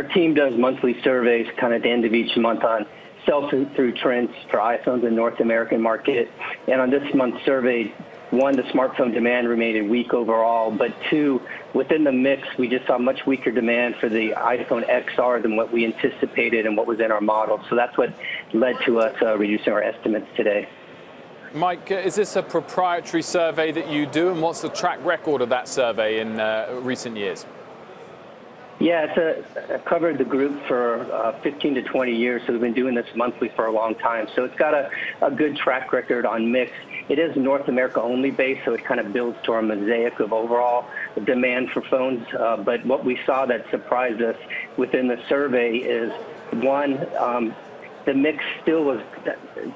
our team does monthly surveys kind of at the end of each month on sell-through trends for iPhones in North American market. And on this month's survey, one, the smartphone demand remained weak overall, but two, within the mix, we just saw much weaker demand for the iPhone XR than what we anticipated and what was in our model. So that's what led to us uh, reducing our estimates today. Mike, is this a proprietary survey that you do, and what's the track record of that survey in uh, recent years? Yeah, it's a, I covered the group for uh, 15 to 20 years, so we've been doing this monthly for a long time. So it's got a, a good track record on mix. It is North America only based, so it kind of builds to our mosaic of overall demand for phones. Uh, but what we saw that surprised us within the survey is one, um, the mix still was,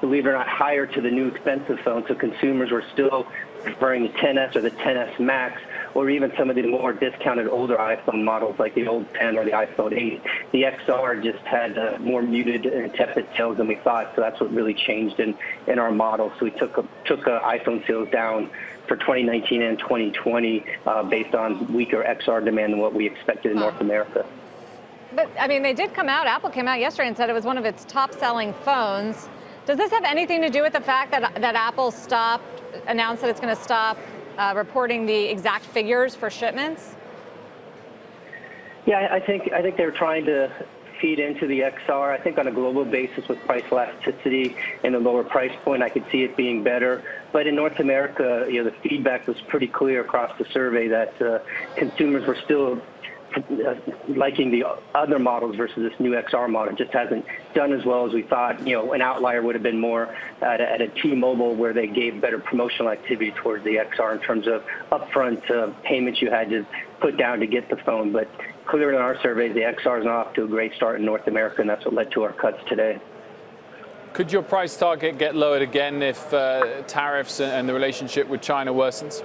believe it or not, higher to the new expensive phones. So consumers were still preferring the 10s or the 10s Max or even some of the more discounted older iPhone models like the old 10 or the iPhone 8. The XR just had uh, more muted and tepid sales than we thought, so that's what really changed in, in our model. So we took a, took a iPhone sales down for 2019 and 2020 uh, based on weaker XR demand than what we expected in North America. But I mean, they did come out. Apple came out yesterday and said it was one of its top-selling phones. Does this have anything to do with the fact that that Apple stopped, announced that it's going to stop uh, reporting the exact figures for shipments? Yeah, I think I think they're trying to feed into the XR. I think on a global basis with price elasticity and the lower price point, I could see it being better. But in North America, you know, the feedback was pretty clear across the survey that uh, consumers were still liking the other models versus this new XR model. It just hasn't done as well as we thought. You know, an outlier would have been more at a, at a T-Mobile where they gave better promotional activity towards the XR in terms of upfront uh, payments you had to put down to get the phone. But clearly in our surveys, the XR is not off to a great start in North America, and that's what led to our cuts today. Could your price target get lowered again if uh, tariffs and the relationship with China worsens?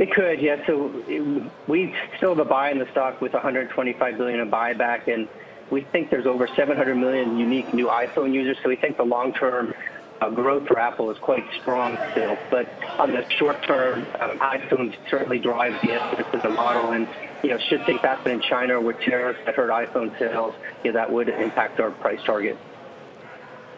It could, yeah. So we still have a buy in the stock with 125 billion of buyback, and we think there's over 700 million unique new iPhone users. So we think the long-term uh, growth for Apple is quite strong still. But on the short term, um, iPhone certainly drives the estimates of the model, and you know, should things happen in China with tariffs that hurt iPhone sales, you know, that would impact our price target.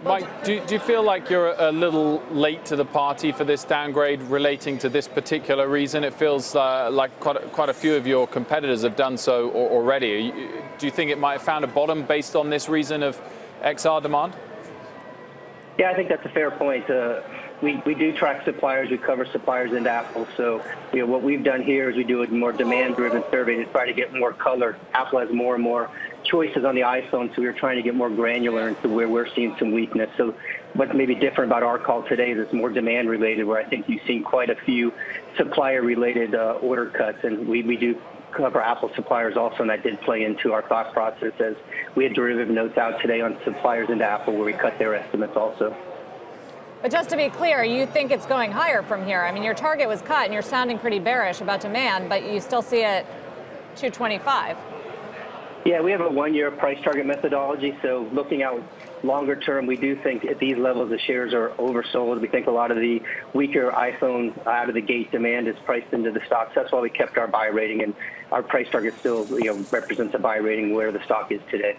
Mike, do, do, you feel like you're a little late to the party for this downgrade relating to this particular reason? It feels uh, like quite a, quite a few of your competitors have done so already. Do you think it might have found a bottom based on this reason of XR demand? Yeah, I think that's a fair point. Uh, we, we do track suppliers. We cover suppliers into Apple. So, you know, what we've done here is we do a more demand-driven survey to try to get more color. Apple has more and more choices on the iPhone, so we are trying to get more granular into where we're seeing some weakness. So what may be different about our call today is it's more demand related, where I think you've seen quite a few supplier related uh, order cuts, and we, we do cover Apple suppliers also, and that did play into our thought process as we had derivative notes out today on suppliers into Apple where we cut their estimates also. But just to be clear, you think it's going higher from here. I mean, your target was cut and you're sounding pretty bearish about demand, but you still see it 225. Yeah, we have a one-year price target methodology. So looking out longer term, we do think at these levels the shares are oversold. We think a lot of the weaker iPhone out of the gate demand is priced into the stocks. That's why we kept our buy rating, and our price target still you know represents a buy rating where the stock is today.